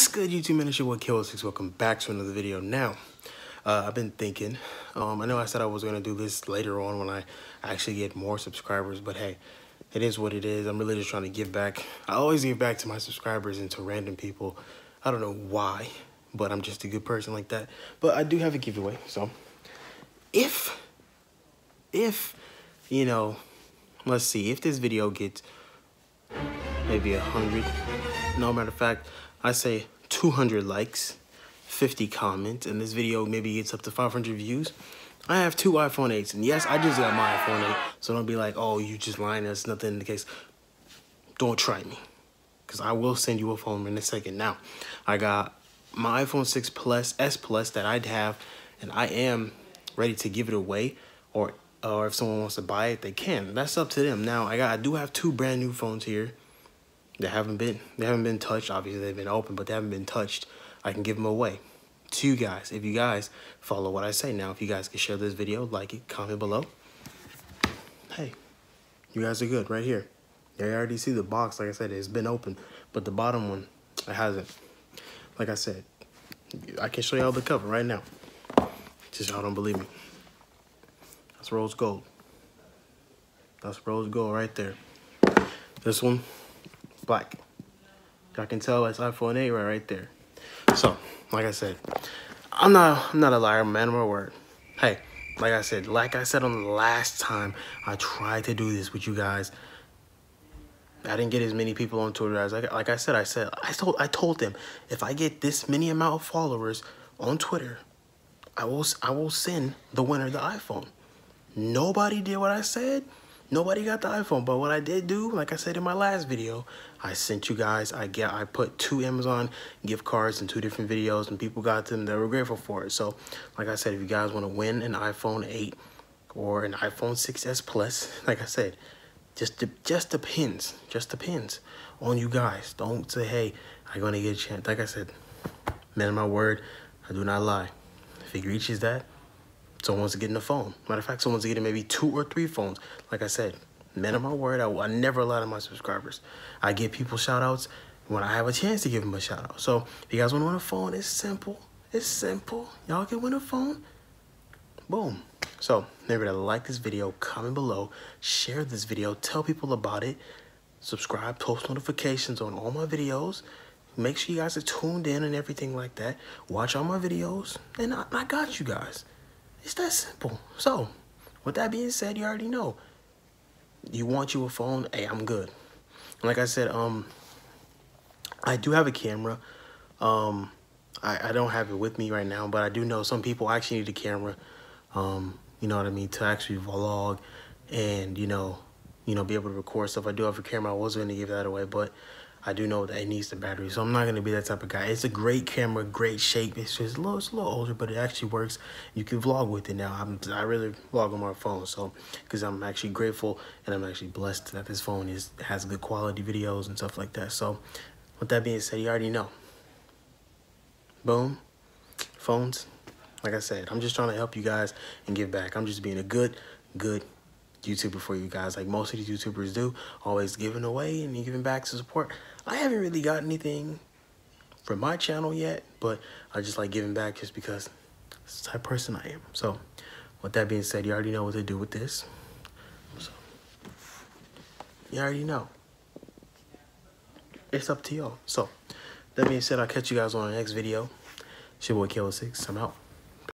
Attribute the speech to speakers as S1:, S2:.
S1: What's good, YouTube man? It's your KWOLF6. Welcome back to another video. Now, uh, I've been thinking. Um, I know I said I was gonna do this later on when I actually get more subscribers, but hey, it is what it is. I'm really just trying to give back. I always give back to my subscribers and to random people. I don't know why, but I'm just a good person like that. But I do have a giveaway, so if, if, you know, let's see, if this video gets maybe a hundred, no matter of fact, I say 200 likes, 50 comments, and this video maybe gets up to 500 views, I have two iPhone 8s. And yes, I just got my iPhone 8, so don't be like, oh, you just lying, that's nothing in the case. Don't try me, because I will send you a phone in a second. Now, I got my iPhone 6 Plus, S Plus that I'd have, and I am ready to give it away, or or if someone wants to buy it, they can. That's up to them. Now, I got I do have two brand new phones here they haven't been they haven't been touched. Obviously, they've been open, but they haven't been touched. I can give them away to you guys if you guys follow what I say. Now, if you guys can share this video, like it, comment below. Hey, you guys are good right here. You already see the box. Like I said, it's been open, but the bottom one, it hasn't. Like I said, I can show y'all the cover right now. Just y'all don't believe me. That's rose gold. That's rose gold right there. This one, black. I can tell it's iPhone 8 right, right there. So, like I said, I'm not I'm not a liar, man of my word. Hey, like I said, like I said on the last time I tried to do this with you guys. I didn't get as many people on Twitter as I like I said, I said I told I told them if I get this many amount of followers on Twitter, I will I will send the winner the iPhone. Nobody did what I said. Nobody got the iPhone, but what I did do, like I said in my last video, I sent you guys, I get, I put two Amazon gift cards in two different videos and people got them, they were grateful for it. So, like I said, if you guys want to win an iPhone 8 or an iPhone 6s Plus, like I said, just, just depends, just depends on you guys. Don't say, hey, I'm going to get a chance. Like I said, man of my word, I do not lie. If he reaches that, Someone's getting a phone. Matter of fact, someone's getting maybe two or three phones. Like I said, man of my word, I, I never lie to my subscribers. I give people shout outs when I have a chance to give them a shout out. So if you guys want to win a phone, it's simple. It's simple. Y'all can win a phone. Boom. So remember to like this video, comment below, share this video, tell people about it, subscribe, post notifications on all my videos. Make sure you guys are tuned in and everything like that. Watch all my videos, and I, I got you guys. It's that simple. So, with that being said, you already know. You want you a phone? Hey, I'm good. Like I said, um, I do have a camera. Um, I, I don't have it with me right now, but I do know some people actually need a camera. Um, you know what I mean, to actually vlog and, you know, you know, be able to record stuff. I do have a camera. I was going to give that away, but I do know that it needs the battery, so I'm not gonna be that type of guy. It's a great camera, great shape. It's just a little, it's a little older, but it actually works. You can vlog with it now. I'm, I really vlog on my phone, so because I'm actually grateful and I'm actually blessed that this phone is has good quality videos and stuff like that. So, with that being said, you already know. Boom, phones. Like I said, I'm just trying to help you guys and give back. I'm just being a good, good YouTuber for you guys, like most of these YouTubers do, always giving away and giving back to support. I haven't really got anything from my channel yet, but I just like giving back just because it's the type person I am. So, with that being said, you already know what to do with this. So, you already know. It's up to y'all. So, that being said, I'll catch you guys on the next video. It's your boy KWOLF6. I'm out.